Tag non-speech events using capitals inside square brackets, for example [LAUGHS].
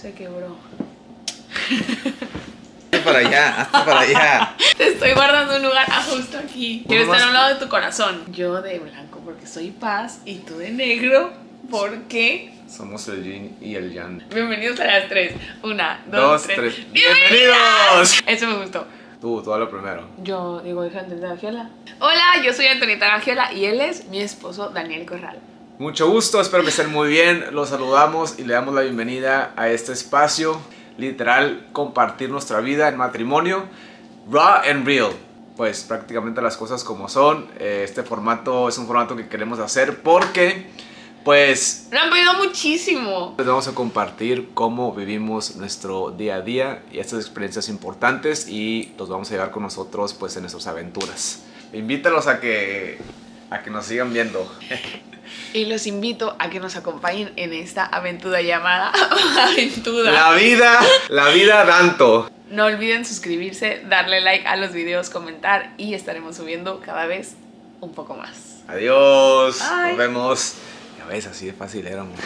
Se quebró. Hazte para allá, hazte para allá. [LAUGHS] Te estoy guardando un lugar justo aquí. Quiero estar a un lado de tu corazón. Yo de blanco porque soy paz y tú de negro porque... Somos el yin y el yang. Bienvenidos a las tres. Una, dos, Dos, tres. tres. ¡Bienvenidos! Eso me gustó. Tú, tú habla primero. Yo digo, hija Antonita Gagiola. Hola, yo soy Antonita Gagiola y él es mi esposo Daniel Corral. Mucho gusto, espero que estén muy bien. Los saludamos y le damos la bienvenida a este espacio. Literal, compartir nuestra vida en matrimonio. Raw and real. Pues prácticamente las cosas como son. Eh, Este formato es un formato que queremos hacer porque, pues, Lo han pedido muchísimo. les vamos a compartir cómo vivimos nuestro día a día y estas experiencias importantes y los vamos a llevar con nosotros pues en nuestras aventuras. Invítalos a que, a que nos sigan viendo. [LAUGHS] Y los invito a que nos acompañen en esta aventura llamada [LAUGHS] Aventura. La vida, la vida tanto. No olviden suscribirse, darle like a los videos, comentar y estaremos subiendo cada vez un poco más. Adiós, nos vemos. Ya ves, así de fácil éramos.